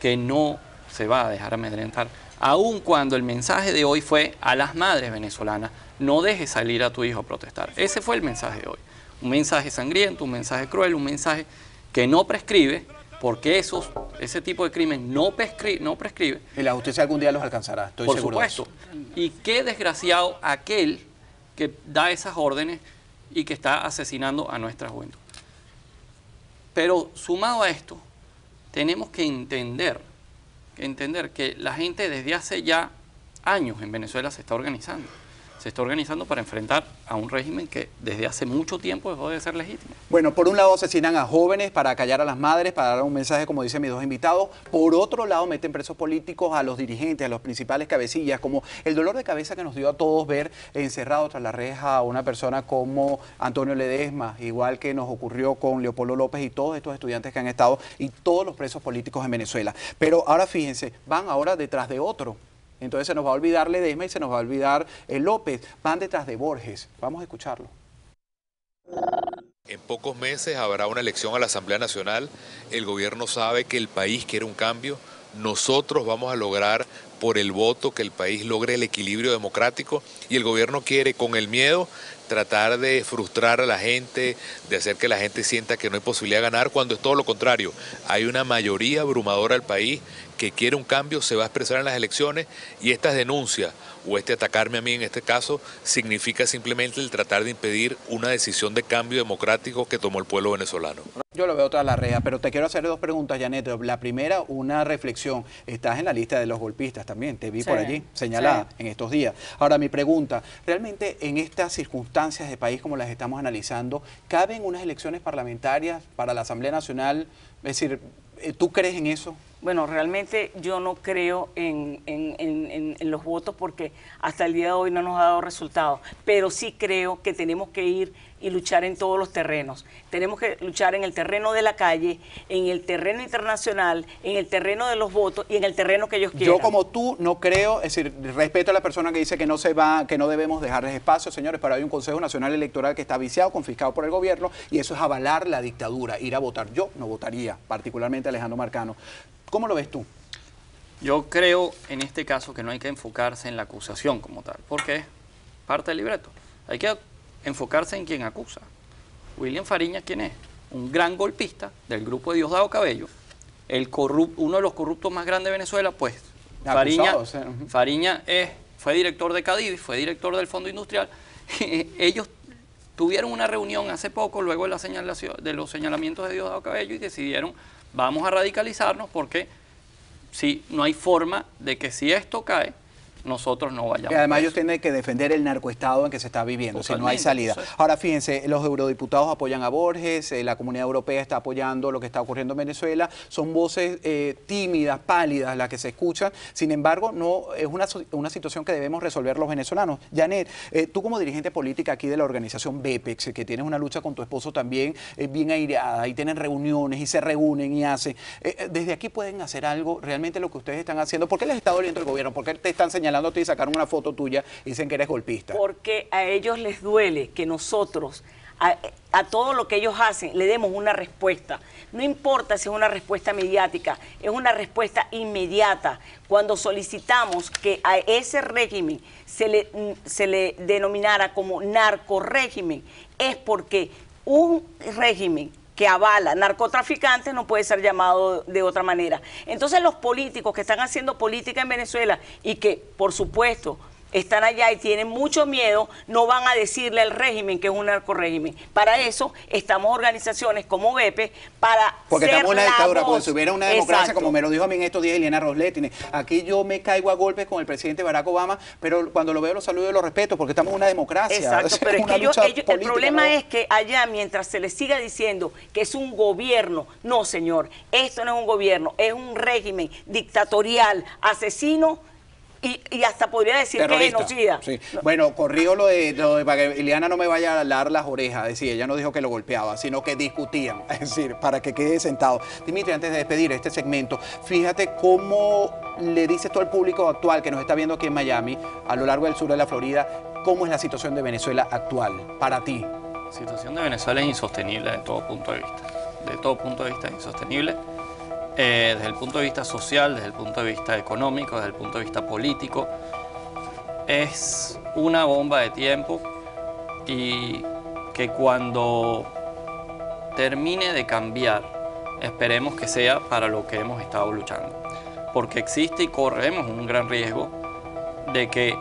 que no se va a dejar amedrentar, aun cuando el mensaje de hoy fue a las madres venezolanas, no dejes salir a tu hijo a protestar. Ese fue el mensaje de hoy un mensaje sangriento, un mensaje cruel, un mensaje que no prescribe, porque esos, ese tipo de crimen no, prescribe, no prescribe. Y la justicia algún día los alcanzará, estoy Por seguro. supuesto. Y qué desgraciado aquel que da esas órdenes y que está asesinando a nuestra juventud. Pero sumado a esto, tenemos que entender, entender que la gente desde hace ya años en Venezuela se está organizando se está organizando para enfrentar a un régimen que desde hace mucho tiempo dejó de ser legítimo. Bueno, por un lado asesinan a jóvenes para callar a las madres, para dar un mensaje, como dicen mis dos invitados. Por otro lado, meten presos políticos a los dirigentes, a los principales cabecillas, como el dolor de cabeza que nos dio a todos ver encerrado tras la reja a una persona como Antonio Ledesma, igual que nos ocurrió con Leopoldo López y todos estos estudiantes que han estado y todos los presos políticos en Venezuela. Pero ahora fíjense, van ahora detrás de otro entonces se nos va a olvidar Ledesma y se nos va a olvidar eh, López. Van detrás de Borges. Vamos a escucharlo. En pocos meses habrá una elección a la Asamblea Nacional. El gobierno sabe que el país quiere un cambio. Nosotros vamos a lograr por el voto que el país logre el equilibrio democrático y el gobierno quiere con el miedo tratar de frustrar a la gente, de hacer que la gente sienta que no hay posibilidad de ganar, cuando es todo lo contrario. Hay una mayoría abrumadora del país que quiere un cambio se va a expresar en las elecciones y estas denuncias o este atacarme a mí en este caso significa simplemente el tratar de impedir una decisión de cambio democrático que tomó el pueblo venezolano. Yo lo veo tras la rea, pero te quiero hacer dos preguntas, Janet. La primera, una reflexión. Estás en la lista de los golpistas también, te vi por allí señalada en estos días. Ahora, mi pregunta, ¿realmente en estas circunstancias de país como las estamos analizando, caben unas elecciones parlamentarias para la Asamblea Nacional? Es decir, ¿tú crees en eso? Bueno, realmente yo no creo en, los votos porque hasta el día de hoy no nos ha dado resultados, pero sí creo que tenemos que ir y luchar en todos los terrenos. Tenemos que luchar en el terreno de la calle, en el terreno internacional, en el terreno de los votos y en el terreno que ellos quieran. Yo como tú no creo, es decir, respeto a la persona que dice que no se va, que no debemos dejarles espacio, señores, pero hay un Consejo Nacional Electoral que está viciado, confiscado por el gobierno y eso es avalar la dictadura, ir a votar. Yo no votaría, particularmente Alejandro Marcano. ¿Cómo lo ves tú? Yo creo en este caso que no hay que enfocarse en la acusación como tal, porque parte del libreto. Hay que enfocarse en quien acusa. William Fariña, ¿quién es? Un gran golpista del grupo de Diosdado Cabello, el uno de los corruptos más grandes de Venezuela, pues Fariña, Fariña es, fue director de Cadivi, fue director del Fondo Industrial. (laughs) Ellos tuvieron una reunión hace poco, luego de, la de los señalamientos de Diosdado Cabello, y decidieron vamos a radicalizarnos porque si no hay forma de que si esto cae, nosotros no vayamos. Y además ellos tienen que defender el narcoestado en que se está viviendo, si no hay salida. Ahora fíjense, los eurodiputados apoyan a Borges, eh, la comunidad europea está apoyando lo que está ocurriendo en Venezuela, son voces eh, tímidas, pálidas las que se escuchan, sin embargo, no es una, una situación que debemos resolver los venezolanos. Janet, eh, tú como dirigente política aquí de la organización BEPEX, que tienes una lucha con tu esposo también bien aireada, y tienen reuniones y se reúnen y hacen, desde aquí pueden hacer algo, realmente lo que ustedes están haciendo, ¿por qué les está doliendo el gobierno? ¿Por qué te están señalando? Señalándote y sacaron una foto tuya y dicen que eres golpista. Porque a ellos les duele que nosotros a, todo lo que ellos hacen le demos una respuesta. No importa si es una respuesta mediática, es una respuesta inmediata. Cuando solicitamos que a ese régimen se le, se le denominara como narco-régimen, es porque un régimen que avala narcotraficantes no puede ser llamado de otra manera. Entonces los políticos que están haciendo política en Venezuela y que, por supuesto, están allá y tienen mucho miedo, no van a decirle al régimen que es un narco-régimen. Para eso estamos organizaciones como BEPE para Porque ser estamos en una dictadura, voz. si hubiera una democracia, Exacto. como me lo dijo a mí en estos días Eliana Rosletti. Aquí yo me caigo a golpes con el presidente Barack Obama, pero cuando lo veo lo saludo y lo respeto, porque estamos en una democracia. Exacto, (laughs) Es pero es que ellos- ellos- el problema ¿no? es que allá mientras se les siga diciendo que es un gobierno, no señor, esto no es un gobierno, es un régimen dictatorial, asesino y, y hasta podría decir que Terrorista. genocida. Sí. Bueno, corrijo lo de, lo de- para que Ileana no me vaya a alar las orejas, es decir, ella no dijo que lo golpeaba, sino que discutían, (laughs) es decir, para que quede sentado. Dimitri, antes de despedir este segmento, fíjate cómo le dices todo al público actual que nos está viendo aquí en Miami, a lo largo del sur de la Florida, cómo es la situación de Venezuela actual para ti. La situación de Venezuela es insostenible de todo punto de vista. De todo punto de vista es insostenible. Eh, desde el punto de vista social, desde el punto de vista económico, desde el punto de vista político. Es una bomba de tiempo y que cuando termine de cambiar, esperemos que sea para lo que hemos estado luchando. Porque existe y corremos un gran riesgo de que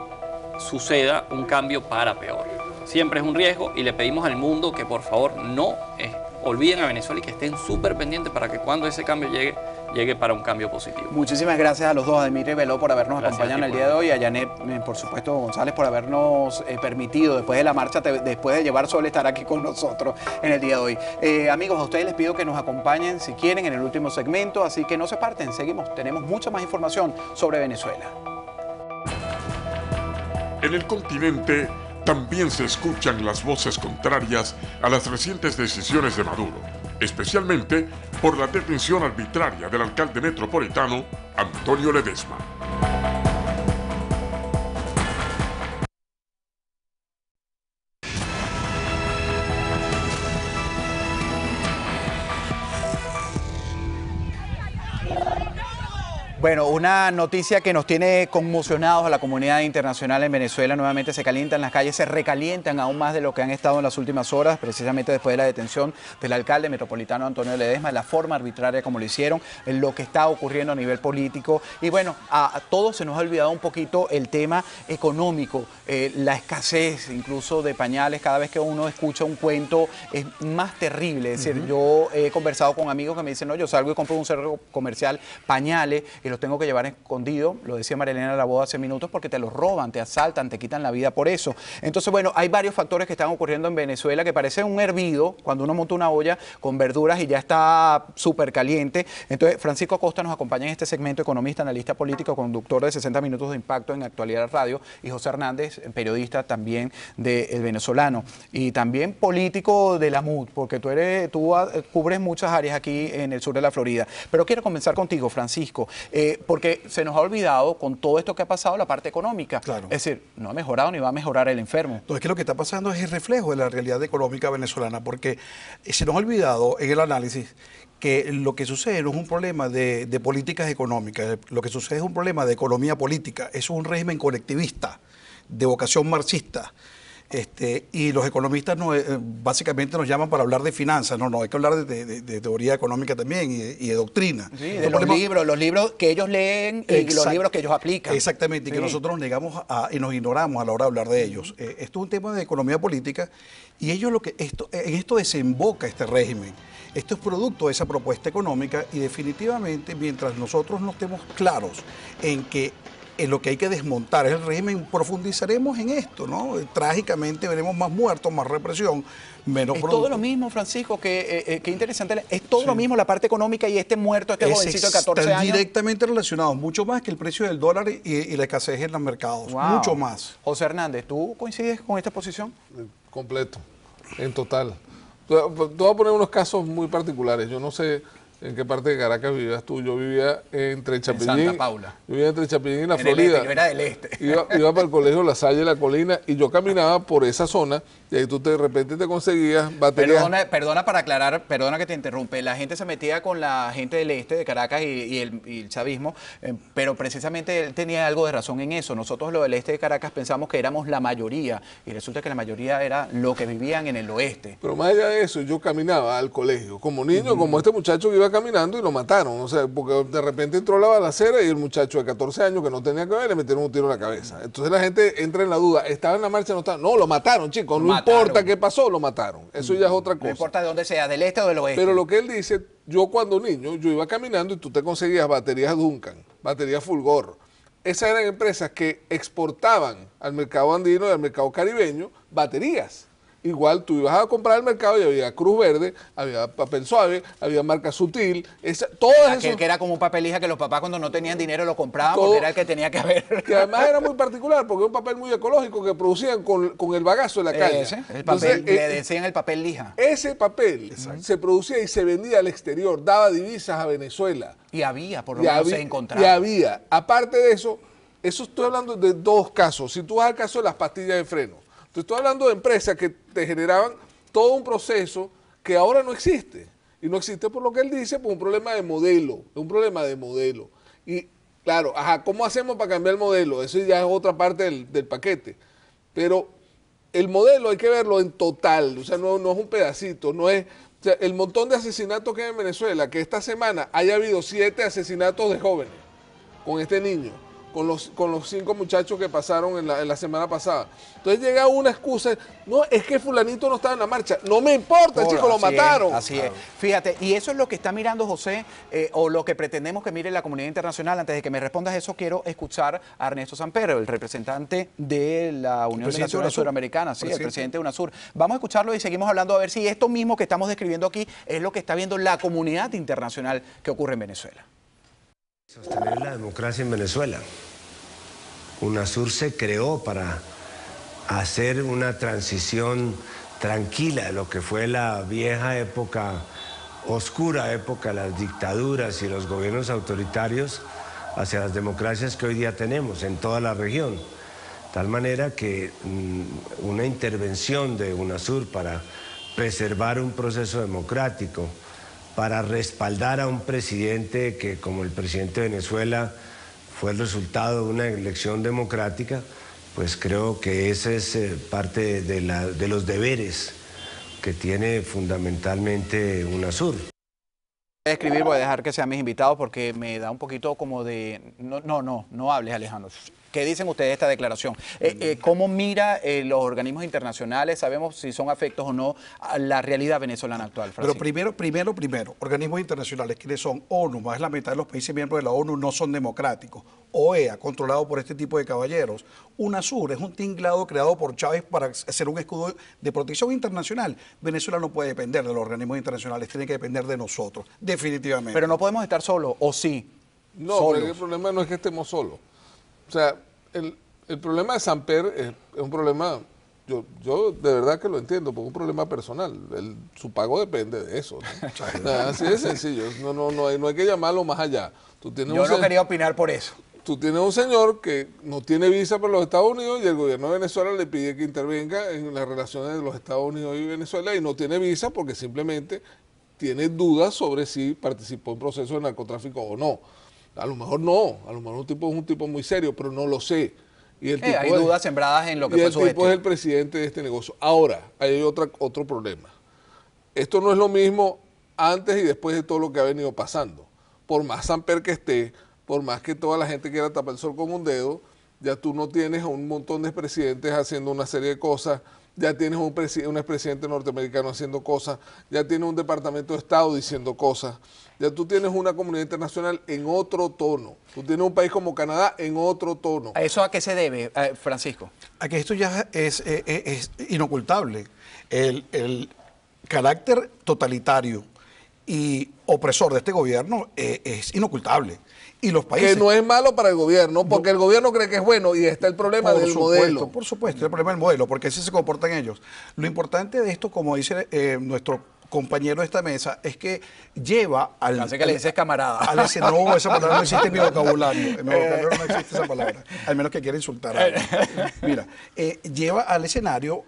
suceda un cambio para peor. Siempre es un riesgo y le pedimos al mundo que por favor no olviden a Venezuela y que estén súper pendientes para que cuando ese cambio llegue, llegue para un cambio positivo. Muchísimas gracias a los dos, a Dimitri Veló por habernos Gracias acompañado en ti el día de hoy, a Janet, eh, por supuesto, González, por habernos eh, permitido después de la marcha, te- después de llevar sol, estar aquí con nosotros en el día de hoy. Eh, amigos, a ustedes les pido que nos acompañen si quieren en el último segmento, así que no se parten, seguimos, tenemos mucha más información sobre Venezuela. En el continente también se escuchan las voces contrarias a las recientes decisiones de Maduro, especialmente por la detención arbitraria del alcalde metropolitano Antonio Ledesma. Bueno, una noticia que nos tiene conmocionados a la comunidad internacional en Venezuela. Nuevamente se calientan las calles, se recalientan aún más de lo que han estado en las últimas horas, precisamente después de la detención del alcalde metropolitano Antonio Ledesma, la forma arbitraria como lo hicieron, en lo que está ocurriendo a nivel político. Y bueno, a, a todos se nos ha olvidado un poquito el tema económico, eh, la escasez incluso de pañales. Cada vez que uno escucha un cuento es más terrible. Es decir, yo he conversado con amigos que me dicen, no, yo salgo y compro un centro comercial, pañales, y los tengo que llevar escondido, lo decía Marilena Laboda hace minutos, porque te los roban, te asaltan, te quitan la vida por eso. Entonces, bueno, hay varios factores que están ocurriendo en Venezuela que parece un hervido cuando uno monta una olla con verduras y ya está súper caliente. Entonces, Francisco Acosta nos acompaña en este segmento, economista, analista político, conductor de 60 minutos de impacto en Actualidad Radio, y José Hernández, periodista también de El Venezolano, y también político de la MUD, porque tú, eres, tú ah, cubres muchas áreas aquí en el sur de la Florida. Pero quiero comenzar contigo, Francisco. Porque se nos ha olvidado con todo esto que ha pasado la parte económica. Claro. Es decir, no ha mejorado ni va a mejorar el enfermo. No, es que lo que está pasando es el reflejo de la realidad económica venezolana, porque eh, se nos ha olvidado en el análisis que lo que sucede no es un problema de, de políticas económicas, lo que sucede es un problema de economía política, es un régimen colectivista, de vocación marxista. Este, y los economistas no, eh, básicamente nos llaman para hablar de finanzas, no, no, hay que hablar de, de- de teoría económica también y de, y de doctrina. Sí, de los ponemos- libros, los libros que ellos leen y los libros que ellos aplican. Exactamente, y que nosotros nos negamos a- y nos ignoramos a la hora de hablar de ellos. Eh, esto es un tema de economía política y ellos lo que esto, en esto desemboca este régimen. Esto es producto de esa propuesta económica y definitivamente mientras nosotros no estemos claros en que en lo que hay que desmontar es el régimen, profundizaremos en esto, ¿no? Eh, Trágicamente veremos más muertos, más represión, menos Es producto. todo lo mismo, Francisco, que, eh, eh, qué interesante. Es todo lo mismo la parte económica y este muerto, este Es jovencito de 14 están años. directamente relacionados, mucho más que el precio del dólar y, y la escasez en los mercados, Wow. mucho más. José Hernández, ¿tú coincides con esta posición? completo, en total. Te voy a poner unos casos muy particulares. Yo no sé ¿En qué parte de Caracas vivías tú? Yo vivía entre Chapillín. Santa Paula. Yo vivía entre Chapillín y la En el Florida. este, yo era del este. Iba, iba para el colegio La Salle, La Colina, y yo caminaba por esa zona, y ahí tú te- de repente te conseguías baterías. Perdona, perdona para aclarar, perdona que te interrumpe. La gente se metía con la gente del este de Caracas y, y el, y el chavismo, eh, pero precisamente él tenía algo de razón en eso. Nosotros los del este de Caracas pensamos que éramos la mayoría y resulta que la mayoría era lo que vivían en el oeste. Pero más allá de eso, yo caminaba al colegio como niño, como este muchacho que iba caminando y lo mataron. O sea, porque de repente entró la balacera y el muchacho de 14 años que no tenía que ver le metieron un tiro en la cabeza. Entonces la gente entra en la duda, ¿estaba en la marcha o no estaba? No, lo mataron, chicos. Lo. Importa qué pasó, lo mataron. Eso ya es otra cosa. No importa de dónde sea, del este o del oeste. Pero lo que él dice, yo cuando niño, yo iba caminando y tú te conseguías baterías Duncan, baterías Fulgor. Esas eran empresas que exportaban al mercado andino y al mercado caribeño baterías. Igual tú ibas a comprar al mercado y había Cruz Verde, había papel suave, había marca sutil, esa, todas Aquel que era como un papel hija que los papás cuando no tenían dinero lo compraban Todo- porque era el que tenía que haber. que además era muy particular porque es un papel muy ecológico que producían con, con el bagazo de la calle. Ese, el Entonces, papel, le eh, decían el papel lija. ese papel se producía y se vendía al exterior, daba divisas a Venezuela. Y había, por lo Y menos había- se encontraba. Y había. Aparte de eso, eso estoy hablando de dos casos. Si tú vas al caso de las pastillas de freno, te estoy hablando de empresas que te generaban todo un proceso que ahora no existe. Y no existe por lo que él dice, por un problema de modelo. Es un problema de modelo. Y claro, ajá, ¿cómo hacemos para cambiar el modelo? Eso ya es otra parte del, paquete. Pero el modelo hay que verlo en total, o sea, no, no es un pedacito, no es... O sea, el montón de asesinatos que hay en Venezuela, que esta semana haya habido siete asesinatos de jóvenes con este niño, con los, con los cinco muchachos que pasaron en la, en la semana pasada. Entonces llega una excusa, no, es que fulanito no estaba en la marcha. No me importa, chicos, lo es, mataron. así es. Fíjate, y eso es lo que está mirando José, eh, o lo que pretendemos que mire la comunidad internacional. Antes de que me respondas eso, quiero escuchar a Ernesto Sampero, el representante de la Unión de Naciones. Suramericanas, sí, el Presidente. presidente de UNASUR. Vamos a escucharlo y seguimos hablando a ver si esto mismo que estamos describiendo aquí es lo que está viendo la comunidad internacional que ocurre en Venezuela. Sostener la democracia en Venezuela. UNASUR se creó para hacer una transición tranquila de lo que fue la vieja época, oscura época, las dictaduras y los gobiernos autoritarios hacia las democracias que hoy día tenemos en toda la región. Tal manera que mm, una intervención de UNASUR para preservar un proceso democrático, para respaldar a un presidente que, como el presidente de Venezuela, fue el resultado de una elección democrática, pues creo que ese es eh, parte de los deberes que tiene fundamentalmente UNASUR. Voy a escribir, voy a dejar que sean mis invitados porque me da un poquito como de... No, no, no, no hables Alejandro. ¿Qué dicen ustedes de esta declaración? Eh, eh, ¿Cómo mira eh, los organismos internacionales? ¿Sabemos si son afectos o no a la realidad venezolana actual? Pero Francisco? primero, primero, primero, organismos internacionales, quienes son ONU, más de la mitad de los países miembros de la ONU no son democráticos. OEA, controlado por este tipo de caballeros. UNASUR es un tinglado creado por Chávez para hacer un escudo de protección internacional. Venezuela no puede depender de los organismos internacionales, tiene que depender de nosotros, definitivamente. Pero no podemos estar solos, ¿o sí? No, Solos. pero el problema no es que estemos solos. O sea, el, el problema de Samper es, es un problema, yo, yo de verdad que lo entiendo, porque es un problema personal. El- su pago depende de eso. (laughs) así de sencillo. No, no, no, hay, no hay que llamarlo más allá. Tú tienes Yo no quería opinar por eso. Tú tienes un señor que no tiene visa para los Estados Unidos y el gobierno de Venezuela le pide que intervenga en las relaciones de los Estados Unidos y Venezuela y no tiene visa porque simplemente tiene dudas sobre si participó en procesos de narcotráfico o no. A lo mejor no, a lo mejor un tipo es un tipo muy serio, pero no lo sé. Y el Eh, hay es- dudas sembradas en lo que y fue el su tipo es el presidente de este negocio. Ahora, hay otra, otro problema. Esto no es lo mismo antes y después de todo lo que ha venido pasando. Por más Samper que esté, por más que toda la gente quiera tapar el sol con un dedo, ya tú no tienes a un montón de presidentes haciendo una serie de cosas, ya tienes un, presi- un expresidente norteamericano haciendo cosas, ya tienes un departamento de Estado diciendo cosas, ya tú tienes una comunidad internacional en otro tono, tú tienes un país como Canadá en otro tono. ¿A eso a qué se debe, eh, Francisco? a que esto ya es, eh, eh, es inocultable. El, el carácter totalitario y opresor de este gobierno eh, es inocultable. Y los países... Que no es malo para el gobierno, porque el gobierno cree que es bueno y está el problema Por del supuesto, modelo. Por supuesto, el problema del modelo, porque así se comportan ellos. Lo importante de esto, como dice eh, nuestro compañero de esta mesa, es que lleva al... Así que le dices camarada. Al, no, esa palabra no existe en mi (laughs) vocabulario. En mi vocabulario no existe esa palabra. Al menos que quiera insultar a alguien. (laughs) Mira, eh, lleva al escenario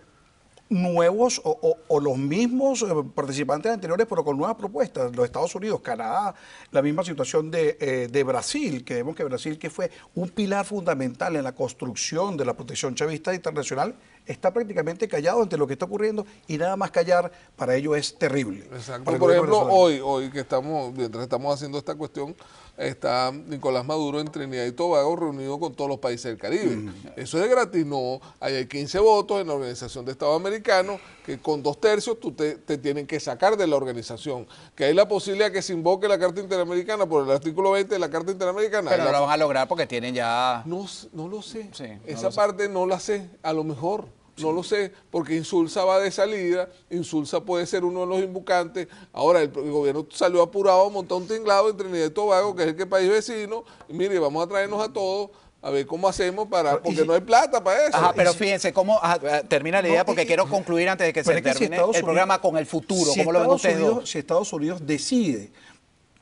nuevos o, los mismos eh, participantes anteriores, pero con nuevas propuestas. Los Estados Unidos, Canadá, la misma situación de, eh, de, Brasil, que vemos que Brasil, que fue un pilar fundamental en la construcción de la protección chavista internacional, está prácticamente callado ante lo que está ocurriendo y nada más callar para ello es terrible. Exacto. Por ejemplo, hoy, hoy que estamos, mientras estamos haciendo esta cuestión, está Nicolás Maduro en Trinidad y Tobago reunido con todos los países del Caribe. Mm. Eso es de gratis, no. Hay 15 votos en la Organización de Estados Americanos que con dos tercios tú te, tienen que sacar de la organización. Que hay la posibilidad que se invoque la Carta Interamericana por el artículo 20 de la Carta Interamericana. Pero no la van a lograr porque tienen ya... No, no lo sé. Esa parte no la sé, a lo mejor. No lo sé, porque Insulsa va de salida, Insulsa puede ser uno de los invocantes. Ahora el, gobierno salió apurado, montó un tinglado en Trinidad y Tobago, que es el que país vecino, y mire, vamos a traernos a todos a ver cómo hacemos para, porque no hay plata para eso. Ajá, pero fíjense cómo termina la idea, porque quiero concluir antes de que se termine el programa con el futuro. ¿Cómo lo ven ustedes? Si Estados Unidos decide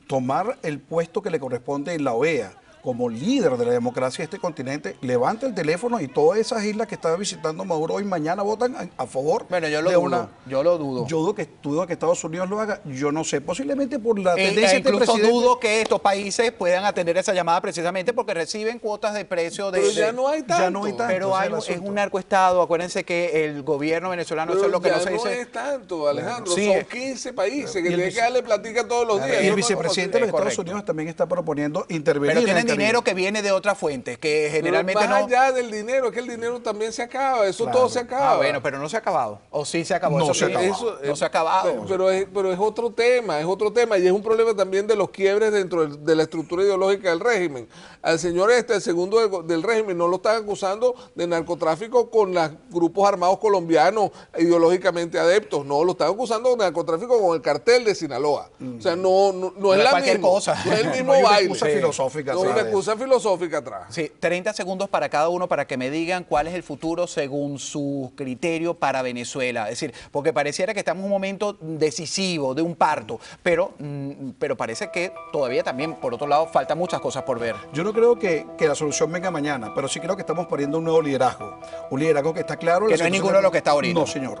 tomar el puesto que le corresponde en la OEA, como líder de la democracia de este continente, levanta el teléfono y todas esas islas que estaba visitando Maduro hoy mañana votan a, favor bueno, yo lo de dudo, una... Yo lo dudo. Yo dudo que, dudo que Estados Unidos lo haga. Yo no sé, posiblemente por la eh, tendencia e incluso dudo que estos países puedan atender esa llamada precisamente porque reciben cuotas de precio de... Pero ya no hay tanto. Ya no hay tanto pero hay, es un narcoestado. Acuérdense que el gobierno venezolano, eso es lo que no se dice... no es tanto, Alejandro. Son 15 países que tienen que darle platica todos los días. Y el vicepresidente de los Estados Unidos también está proponiendo intervenir. Pero tienen dinero que viene de otra fuente, que generalmente pero más allá del dinero, es que el dinero también se acaba, eso todo se acaba. Ah, bueno, pero no se ha acabado. O sí se acabó. No, se, no se ha acabado. Pero, es, pero es otro tema, es otro tema. Y es un problema también de los quiebres dentro de la estructura ideológica del régimen. Al señor este, el segundo del, régimen, no lo están acusando de narcotráfico con los grupos armados colombianos ideológicamente adeptos. No, lo están acusando de narcotráfico con el cartel de Sinaloa. O sea, no, no, es la misma. Cosa. No es el (laughs) mismo baile. Una excusa filosófica. No, una excusa filosófica atrás. Sí, 30 segundos para cada uno para que me digan cuál es el futuro según su criterio para Venezuela. Es decir, porque pareciera que estamos en un momento decisivo, de un parto, pero, mm, pero parece que todavía también, por otro lado, faltan muchas cosas por ver. Yo no creo que, que la solución venga mañana, pero sí creo que estamos poniendo un nuevo liderazgo. Un liderazgo que está claro. Que no hay ninguno de los que está ahorita. No, señor.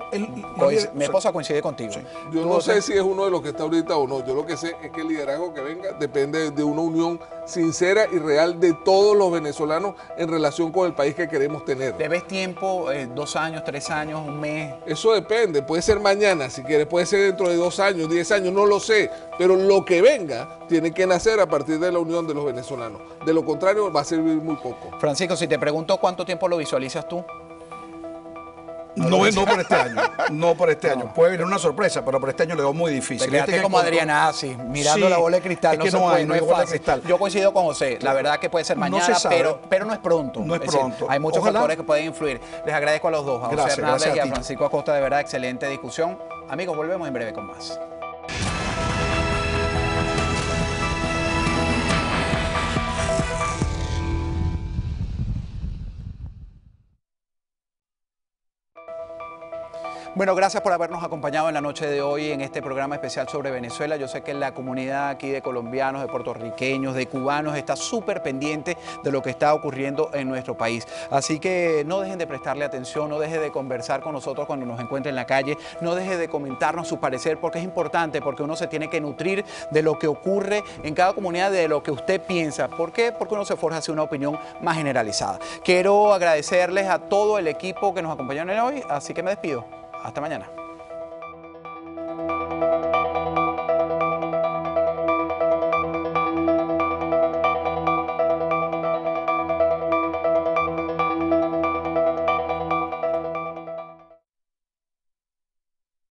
mi esposa coincide contigo. Yo no sé si es uno de los que está ahorita o no. Yo lo que sé es que el liderazgo que venga depende de una unión sincera y real de todos los venezolanos en relación con el país que queremos tener. ¿Debes tiempo, eh, dos años, tres años, un mes? Eso depende, puede ser mañana, si quieres, puede ser dentro de dos años, diez años, no lo sé, pero lo que venga tiene que nacer a partir de la unión de los venezolanos. De lo contrario, va a servir muy poco. Francisco, si te pregunto cuánto tiempo lo visualizas tú. No, no, por este año, no por este año. Puede venir una sorpresa, pero por este año le veo muy difícil. Este como Adriana así, mirando la bola de cristal. Es que no, hay, no, es fácil. Yo coincido con José, la verdad que puede ser mañana, pero, pero no es pronto. No es, pronto. hay muchos factores que pueden influir. Les agradezco a los dos, a José Hernández y a Francisco Acosta, de verdad, excelente discusión. Amigos, volvemos en breve con más. Bueno, gracias por habernos acompañado en la noche de hoy en este programa especial sobre Venezuela. Yo sé que la comunidad aquí de colombianos, de puertorriqueños, de cubanos está súper pendiente de lo que está ocurriendo en nuestro país. Así que no dejen de prestarle atención, no dejen de conversar con nosotros cuando nos encuentren en la calle, no dejen de comentarnos su parecer porque es importante, porque uno se tiene que nutrir de lo que ocurre en cada comunidad, de lo que usted piensa. ¿Por qué? Porque uno se forja hacia una opinión más generalizada. Quiero agradecerles a todo el equipo que nos acompañaron hoy, así que me despido. Hasta mañana.